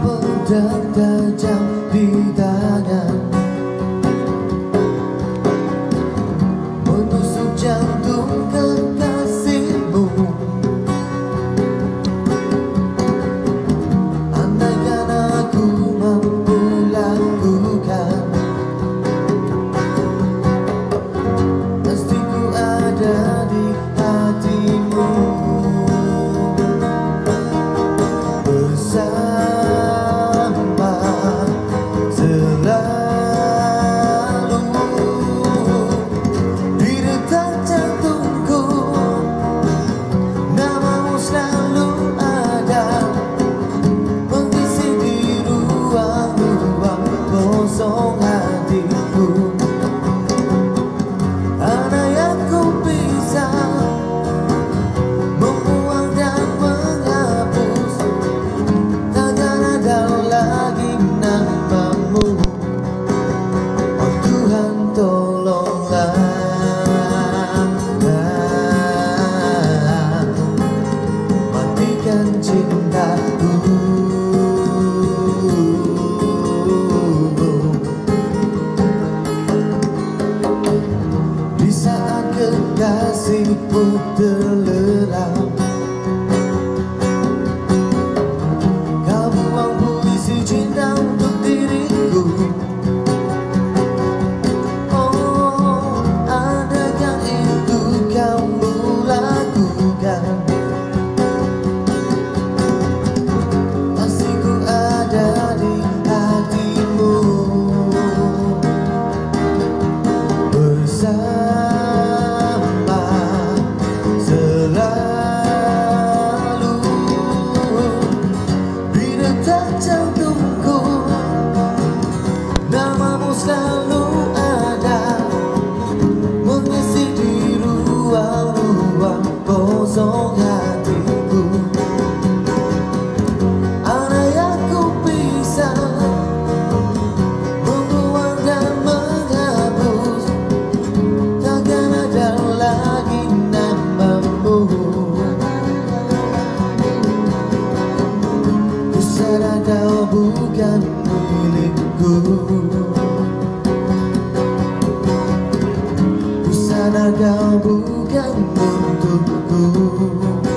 pedang tajam di tangan saat kekasihmu kosong hatiku. Andai aku bisa membuang dan menghapus. Takkan ada lagi namamu. Ku kau bukan milikku. Ku kau bukan untukku Oh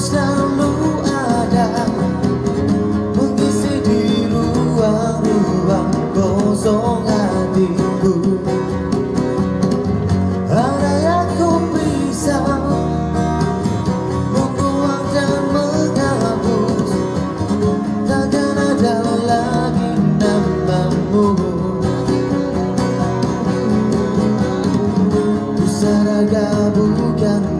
selalu ada. Mengisi di ruang-ruang kosong hatiku. Andai aku bisa Membuang dan menghapus. Takkan ada lagi namamu. Ku sadar kau bukan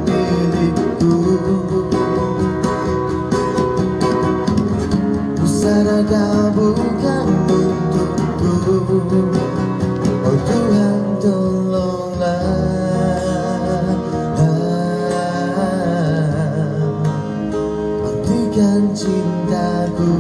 Tenaga bukan untukku. Oh Tuhan tolonglah. Matikan cintaku.